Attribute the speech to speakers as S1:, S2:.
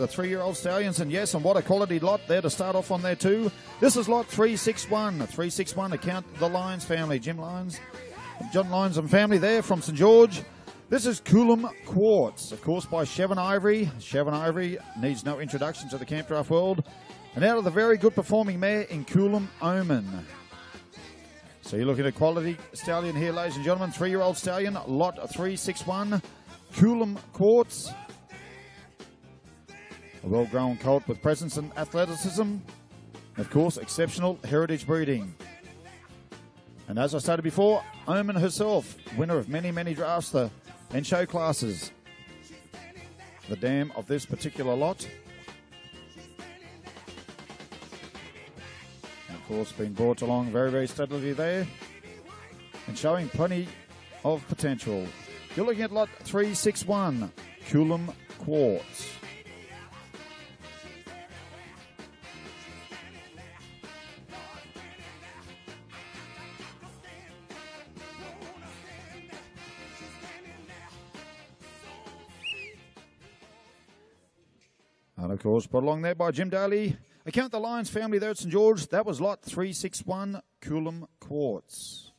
S1: The three-year-old stallions, and yes, and what a quality lot there to start off on there too. This is lot 361. 361 to count the Lyons family. Jim Lyons, John Lyons and family there from St George. This is Coolum Quartz, of course, by Chevin Ivory. Chevin Ivory needs no introduction to the camp draft world. And out of the very good performing mare in Coolum Omen. So you're looking at a quality stallion here, ladies and gentlemen. Three-year-old stallion, lot 361. Coolum Quartz. A well grown colt with presence and athleticism. Of course, exceptional heritage breeding. And as I stated before, Omen herself, winner of many, many drafts the, and show classes. The dam of this particular lot. And of course, being brought along very, very steadily there. And showing plenty of potential. You're looking at lot 361, Coolum Quartz. And of course, brought along there by Jim Daly. Account the Lyons family there at St George. That was lot 361 Coolum Quartz.